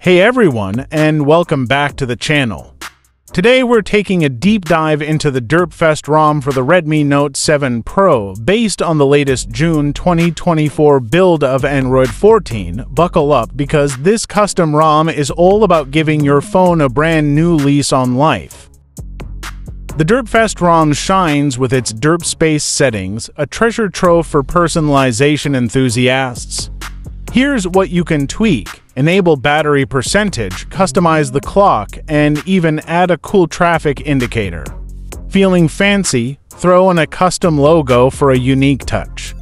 Hey everyone, and welcome back to the channel. Today we're taking a deep dive into the Derpfest ROM for the Redmi Note 7 Pro, based on the latest June 2024 build of Android 14. Buckle up, because this custom ROM is all about giving your phone a brand new lease on life. The Derpfest ROM shines with its Derp Space settings, a treasure trove for personalization enthusiasts. Here's what you can tweak enable battery percentage, customize the clock, and even add a cool traffic indicator. Feeling fancy? Throw in a custom logo for a unique touch.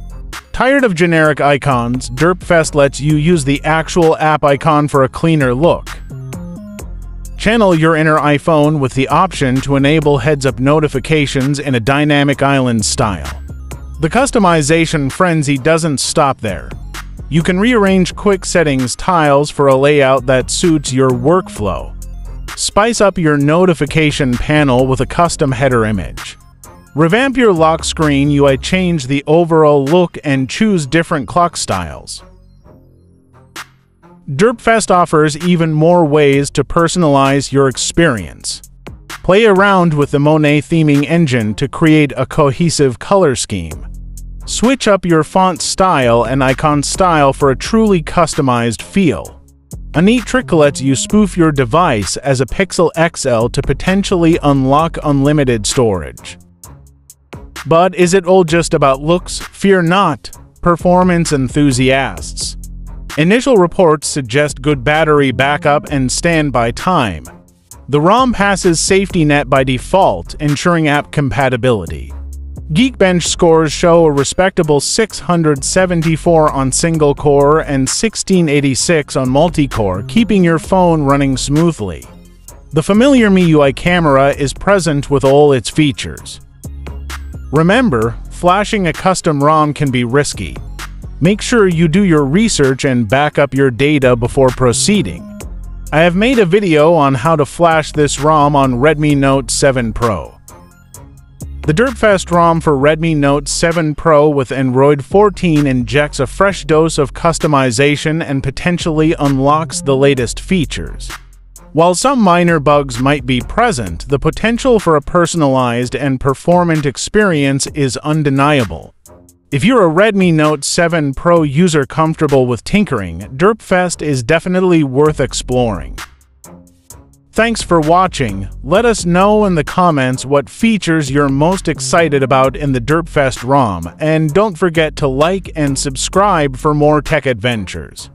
Tired of generic icons, Derpfest lets you use the actual app icon for a cleaner look. Channel your inner iPhone with the option to enable heads-up notifications in a dynamic island style. The customization frenzy doesn't stop there. You can rearrange quick settings tiles for a layout that suits your workflow. Spice up your notification panel with a custom header image. Revamp your lock screen UI change the overall look and choose different clock styles. Derpfest offers even more ways to personalize your experience. Play around with the Monet theming engine to create a cohesive color scheme. Switch up your font style and icon style for a truly customized feel. A neat trick lets you spoof your device as a Pixel XL to potentially unlock unlimited storage. But is it all just about looks? Fear not, performance enthusiasts. Initial reports suggest good battery backup and standby time. The ROM passes Safety Net by default, ensuring app compatibility. Geekbench scores show a respectable 674 on single core and 1686 on multi-core, keeping your phone running smoothly. The familiar MIUI camera is present with all its features. Remember, flashing a custom ROM can be risky. Make sure you do your research and back up your data before proceeding. I have made a video on how to flash this ROM on Redmi Note 7 Pro. The Derpfest ROM for Redmi Note 7 Pro with Android 14 injects a fresh dose of customization and potentially unlocks the latest features. While some minor bugs might be present, the potential for a personalized and performant experience is undeniable. If you're a Redmi Note 7 Pro user comfortable with tinkering, Derpfest is definitely worth exploring. Thanks for watching. Let us know in the comments what features you're most excited about in the Derpfest ROM, and don't forget to like and subscribe for more tech adventures.